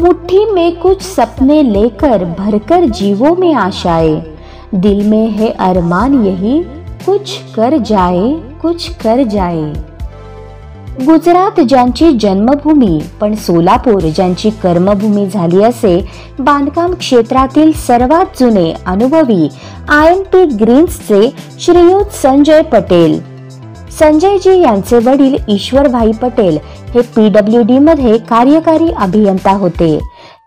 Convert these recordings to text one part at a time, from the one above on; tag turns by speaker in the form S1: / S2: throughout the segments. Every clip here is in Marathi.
S1: मुट्ठी में कुछ सपने लेकर भरकर जीवों में आशाएं दिल में है अरमान यही कुछ कर जाए कुछ कर जाए। गुजरात ज्यांची जन्मभूमी पण सोलापूर ज्यांची कर्मभूमी झाली असे बांधकाम क्षेत्रातील सर्वात जुने अनुभवी आय एम पी ग्रीन्सचे श्रीयुत संजय पटेल। संजयजी यांचे वडील ईश्वरभाई पटेल हे पी डब्ल्यू डी मध्ये कार्यकारी अभियंता होते.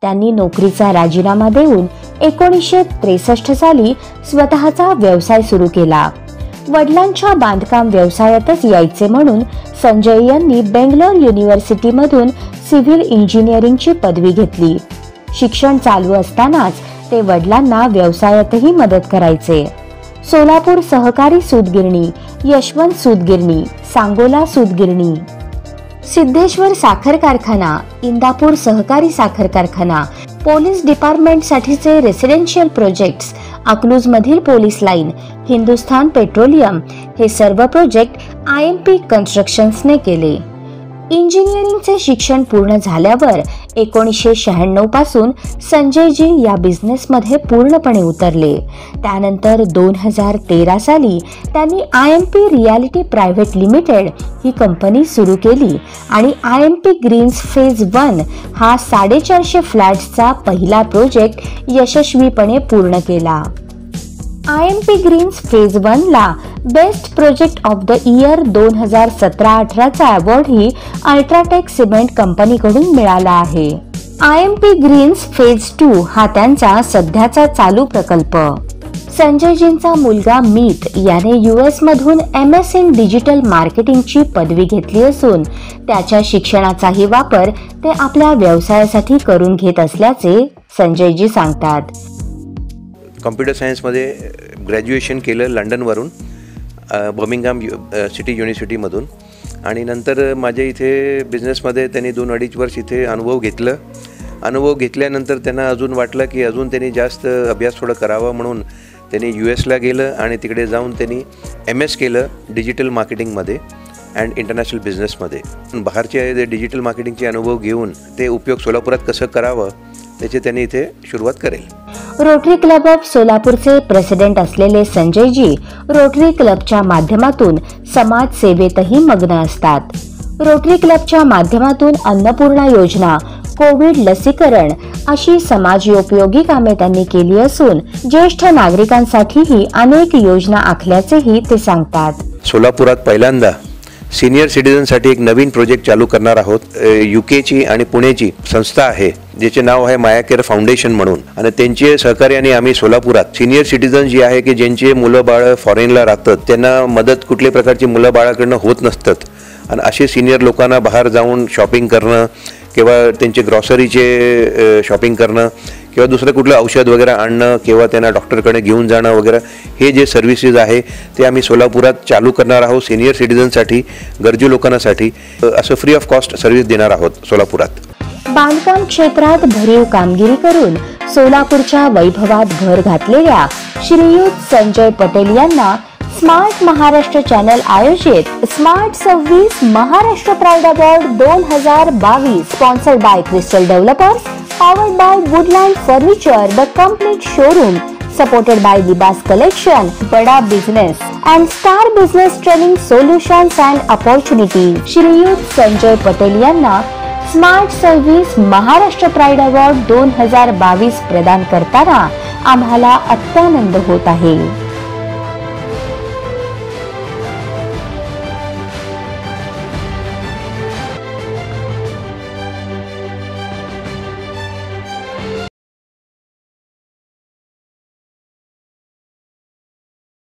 S1: त्यांनी नोकरीचा राजीनामा देऊन एकोणीसशे त्रेसष्ट साली स्वतःचा व्यवसाय सुरू केला. वडिलांच्या बांधकाम व्यवसायातच यायचे म्हणून संजय यांनी बेंगलोर युनिव्हर्सिटीमधून सिव्हिल इंजिनिअरिंगची पदवी घेतली. शिक्षण चालू असतानाच ते वडिलांना व्यवसायातही मदत करायचे. सोलापूर सहकारी सूतगिरणी यशवंत सूतगिरणी सांगोला सूतगिरणी. सिद्धेश्वर साखर कारखाना इंदापूर सहकारी साखर कारखाना पोलीस डिपार्टमेंटसाठीचे रेसिडेन्शियल प्रोजेक्ट्स अकलूजमधील पोलीस लाईन हिंदुस्थान पेट्रोलियम हे सर्व प्रोजेक्ट आय एम पी कन्स्ट्रक्शन्सने केले. इंजिनिअरिंगचे शिक्षण पूर्ण झाल्यावर एकोणीसशे शहाण्णवपासून संजयजी या बिझनेसमध्ये पूर्णपणे उतरले. त्यानंतर दोन हजार तेरा साली त्यांनी I M P realty private limited he company सुरू केली आणि I M P greens phase one हा साडेचारशे फ्लॅट्सचा पहिला प्रोजेक्ट यशस्वीपणे पूर्ण केला. I M P greens phase ला best project of the year दोन हजार सतरा अठराचा अवॉर्डही अल्ट्राटेक सिमेंट कंपनीकडून मिळाला आहे. I M P greens phase two हा त्यांचा सध्याचा चालू प्रकल्प. संजयजींचा मुलगा मीत याने यू मधून एम एस इन डिजिटल मार्केटिंगची पदवी घेतली असून त्याच्या शिक्षणाचाही वापर ते आपल्या व्यवसायासाठी करून घेत असल्याचे संजयजी सांगतात.
S2: कॉम्प्युटर सायन्समध्ये ग्रॅज्युएशन केलं लंडनवरून. बर्मिंगहॅम यु सिटी युनिव्हर्सिटीमधून. आणि नंतर माझ्या इथे बिझनेसमध्ये त्यांनी दोन अडीच वर्ष इथे अनुभव घेतलं. अनुभव घेतल्यानंतर त्यांना अजून वाटलं की अजून त्यांनी जास्त अभ्यास थोडं करावा म्हणून त्यांनी यू एसला गेलं आणि तिकडे जाऊन त्यांनी एम एस केलं डिजिटल मार्केटिंगमध्ये अँड इंटरनॅशनल बिझनेसमध्ये. बाहेरचे डिजिटल मार्केटिंगचे अनुभव घेऊन ते उपयोग सोलापुरात कसं करावं त्याची त्यांनी इथे सुरुवात करेल.
S1: रोटरी क्लब ऑफ सोलापूरचे प्रेसिडेंट असलेले संजयजी रोटरी क्लबच्या माध्यमातून समाज सेवेतही मग्न असतात. रोटरी क्लबच्या माध्यमातून अन्नपूर्णा योजना कोविड लसीकरण अशी समाजोपयोगी कामे त्यांनी केली असून ज्येष्ठ नागरिकांसाठीही अनेक योजना आखल्याचेही ते सांगतात.
S2: सोलापुरात पहिल्यांदा सिनियर सिटीजनसाठी एक नवीन प्रोजेक्ट चालू करणार आहोत. यू केची आणि पुणेची संस्था आहे ज्याचे नाव आहे माया केअर फाउंडेशन म्हणून. आणि त्यांचे सहकार्याने आम्ही सोलापुरात सिनियर सिटीजन जे आहे की ज्यांचे मुलं बाळ फॉरेनला राहतात त्यांना मदत कुठल्याही प्रकारची मुलं बाळाकडनं होत नसतात. आणि असे सिनियर लोकांना बाहेर जाऊन शॉपिंग करणं किंवा त्यांचे ग्रॉसरीचे शॉपिंग करणं किंवा दुसरं कुठलं औषध वगैरे आणणं किंवा त्यांना डॉक्टरकडे घेऊन जाणं वगैरे हे जे सर्व्हिसेस आहे ते आम्ही सोलापुरात चालू करणार आहोत सिनियर सिटीजनसाठी गरजू लोकांसाठी. असं फ्री ऑफ कॉस्ट सर्व्हिस देणार आहोत सोलापुरात.
S1: बांधकाम क्षेत्रात भरीव कामगिरी करून सोलापूरच्या वैभवात भर घातलेल्या श्रीयुत संजय पटेल यांना स्मार्ट महाराष्ट्र चॅनल आयोजित स्मार्ट सव्वीस महाराष्ट्र प्राईड अवॉर्ड दोन हजार बावीस sponsored by crystal developers powered by Woodland Furniture, the complete showroom, supported by Libas Collection, Bada Business, and Star Business Training Solutions and Opportunities. Shriyut Sanjay Patel यांना smart service Maharashtra pride award दोन हजार बावीस प्रदान करताना आम्हाला अत्यानंद होत आहे